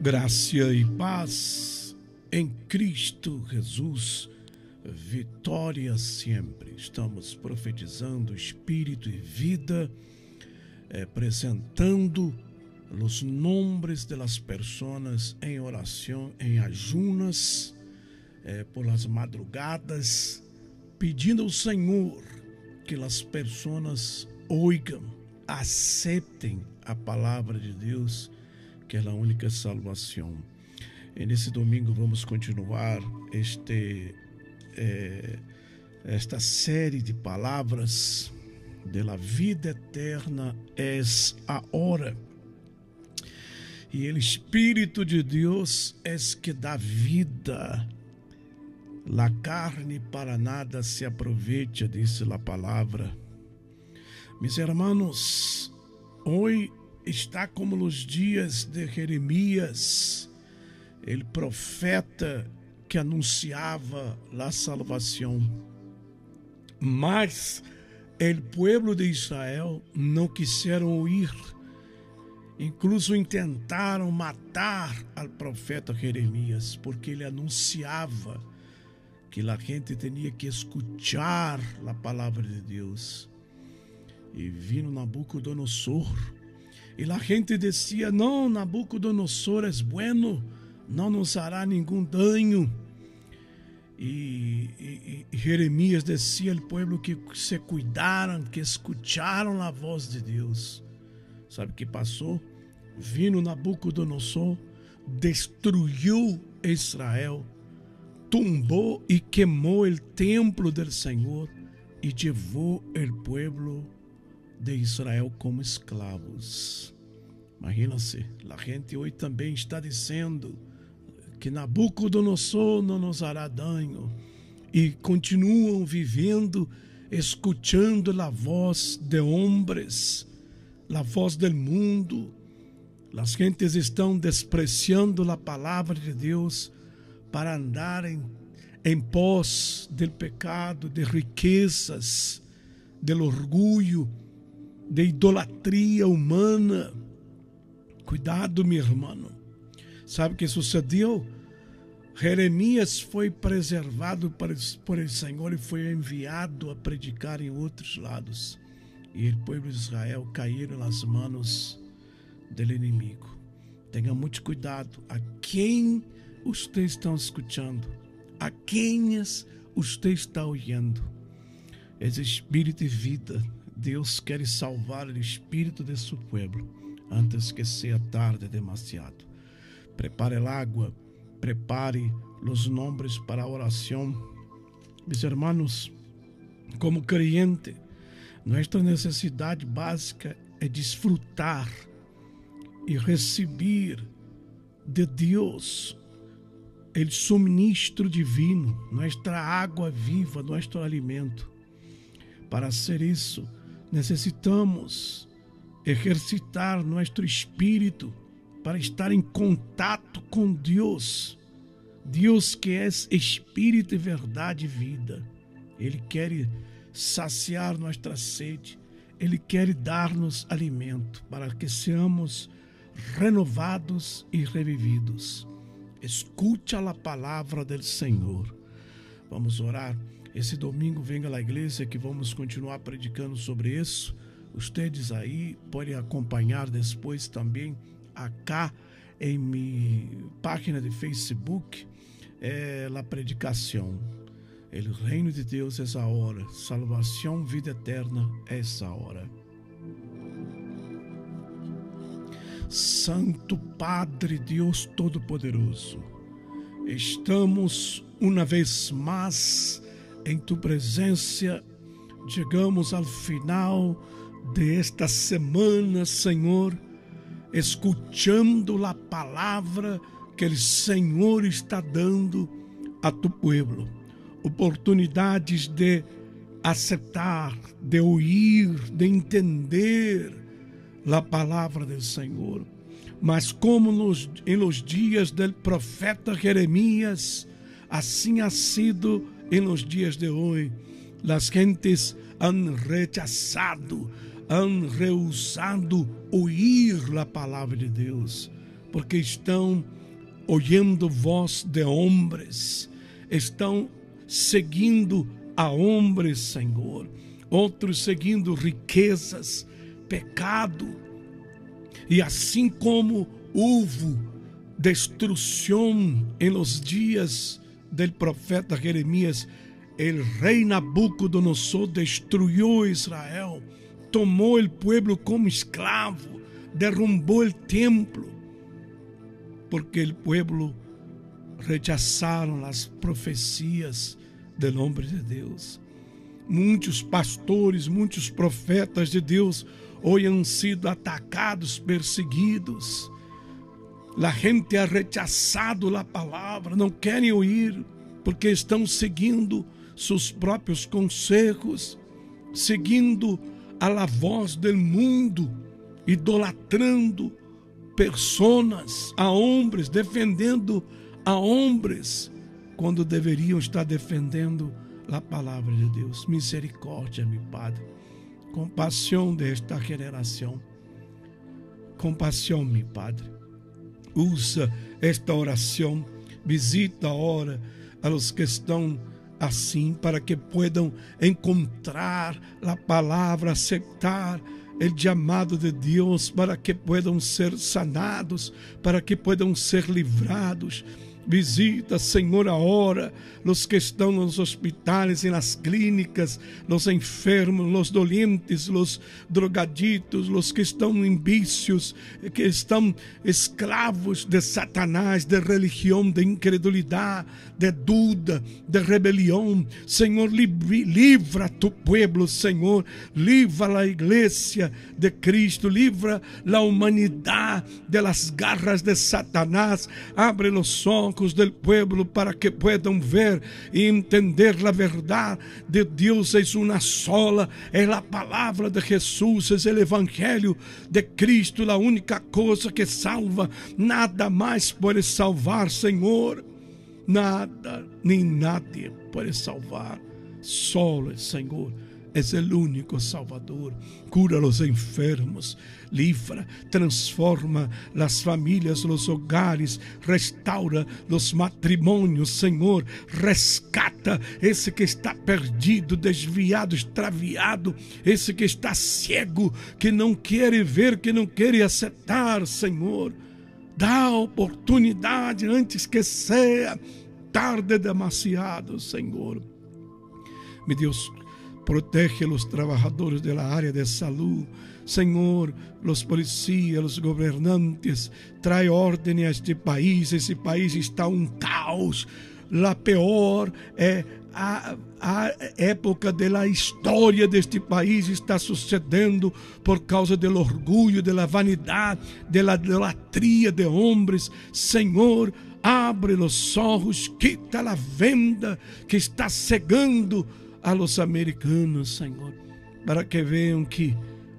Graça e paz em Cristo Jesus, vitória sempre. Estamos profetizando espírito e vida, eh, apresentando os nomes das pessoas em oração, em ajunas, eh, por as madrugadas, pedindo ao Senhor que as pessoas oigam, aceitem a palavra de Deus que é a única salvação. E nesse domingo vamos continuar este, eh, esta série de palavras de la vida eterna é a hora. E o Espírito de Deus é que dá vida. La carne para nada se aproveita, disse a palavra. Meus irmãos, hoje está como nos dias de Jeremias, ele profeta que anunciava a salvação. Mas o povo de Israel não quiseram ouvir. Incluso intentaram matar al profeta Jeremias, porque ele anunciava que a gente tinha que escutar a palavra de Deus. E vindo Nabucodonosor, e a gente dizia: Não, Nabucodonosor é bueno, não nos hará nenhum dano. E, e, e, Jeremias dizia ao povo que se cuidaram, que escutaram a voz de Deus. Sabe o que passou? Vindo Nabucodonosor, destruiu Israel, tumbou e queimou o templo do Senhor e levou o povo de Israel como escravos. Imagina-se, a gente hoje também está dizendo que Nabucodonosor não nos hará dano e continuam vivendo escutando a voz de homens, a voz do mundo. As gentes estão despreciando a palavra de Deus para andar em, em pós do pecado, de riquezas, do orgulho de idolatria humana. Cuidado, meu irmão. Sabe o que sucedeu? Jeremias foi preservado por o Senhor e foi enviado a predicar em outros lados. E o povo de Israel caíram nas mãos do inimigo. Tenha muito cuidado a quem você está escutando, a quem você está ouvindo. Esse espírito de vida Deus quer salvar o espírito de seu povo antes que seja tarde demasiado. Prepare a água, prepare os nomes para a oração. Meus irmãos, como crente, nossa necessidade básica é desfrutar e receber de Deus o suministro divino, nossa água viva, nosso alimento. Para ser isso, necessitamos exercitar nosso espírito para estar em contato com Deus. Deus que é espírito e verdade e vida. Ele quer saciar nossa sede. Ele quer dar-nos alimento para que seamos renovados e revividos. Escute a palavra do Senhor. Vamos orar. Esse domingo venha à igreja que vamos continuar predicando sobre isso. Ustedes aí podem acompanhar depois também acá em minha página de Facebook é a predicação. O reino de Deus é essa hora, salvação, vida eterna é essa hora. Santo Padre Deus Todo-Poderoso, estamos uma vez mais em tu presença. Chegamos ao final desta semana, Senhor, escutando a palavra que o Senhor está dando a tu povo. Oportunidades de aceitar, de ouvir, de entender a palavra do Senhor. Mas como nos, em los dias do profeta Jeremias, assim ha sido en los días de hoy, las gentes han rechazado, han rehusado oír la palabra de Deus. porque estão ouvindo voz de homens, estão seguindo a homens, Senhor, outros seguindo riquezas, pecado, e assim como houve destruição em los dias del profeta Jeremias, el rei Nabucodonosor destruiu Israel, tomou o pueblo como escravo, derrumbou o templo, porque o pueblo rechazaram as profecias do homem de Deus. Muitos pastores, muitos profetas de Deus hoje han sido atacados, perseguidos. A gente ha rechazado a palavra, não querem ouvir, porque estão seguindo seus próprios conselhos, seguindo a voz do mundo, idolatrando pessoas, a homens, defendendo a homens, quando deveriam estar defendendo a palavra de Deus. Misericórdia, meu Padre. Compaixão desta geração. Compaixão, meu Padre. Usa esta oração, visita a hora a los que estão assim, para que puedan encontrar a palavra, aceitar o chamado de Deus, para que puedan ser sanados, para que puedan ser livrados Visita, Senhor, ahora los que estão nos hospitais e nas clínicas, los enfermos, los dolientes, los drogaditos, los que estão em vícios, que estão escravos de Satanás, de religião, de incredulidade, de dúvida, de rebelião. Senhor, livra tu pueblo, Senhor, livra a igreja de Cristo, livra a humanidade de las garras de Satanás, abre los ojos del pueblo para que puedan ver y entender la verdad de Dios. Es una sola, es la palabra de Jesús, es el evangelio de Cristo, la única cosa que salva, nada más puede salvar, Señor. Nada ni nadie puede salvar, el Señor es el único Salvador. Cura los enfermos, livra, transforma las familias, los hogares, restaura los matrimônios, Senhor, rescata esse que está perdido, desviado, extraviado, esse que está cego, que não quer ver, que não quer aceitar, Senhor. Dá oportunidade antes que seja tarde demasiado, Senhor. Me Deus, protege los trabajadores de la área de salud. Señor, los policías, los gobernantes, trae orden a este país. Esse país está um caos. La peor é a, a época da história deste país está sucedendo por causa do orgulho, da vanidade, da idolatria de homens. Senhor, abre os olhos, quita a venda que está cegando a los americanos, Senhor, para que vejam que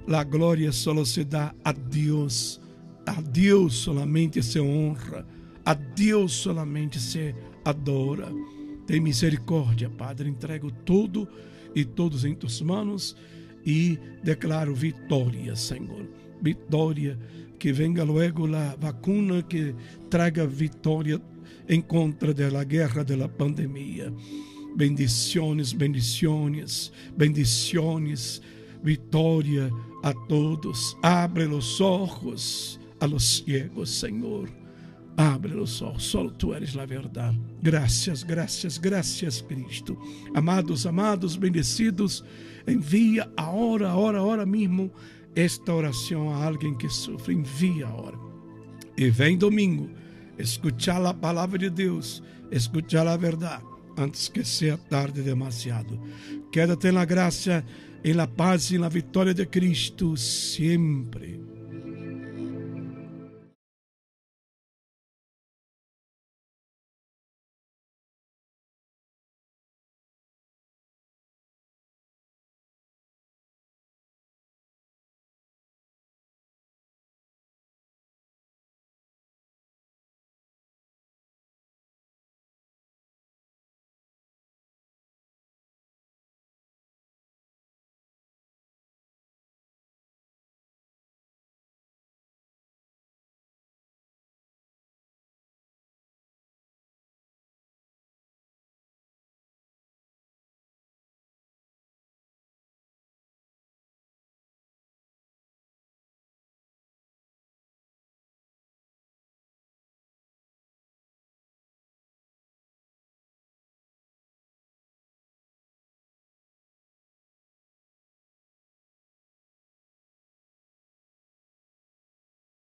a glória só se dá a Deus. A Deus solamente se honra, a Deus solamente se adora. Tem misericórdia, Padre. Entrego tudo e todos em tuas mãos e declaro vitória, Senhor. Vitória, que venga luego a vacuna que traga vitória em contra da guerra da pandemia. Bendiciones, bendiciones, bendiciones. Vitória a todos. Abre los ojos a los ciegos, Senhor. Abre los ojos, solo tú eres la verdad. Gracias, gracias, gracias, Cristo. Amados, amados, bendecidos, envia ahora, ahora, ahora mismo esta oração a alguém que sofre. Envia agora. E vem domingo, escuchar a palavra de Deus, escuchar a verdade antes que seja tarde demasiado. Quédate na graça, em la paz e na vitória de Cristo sempre.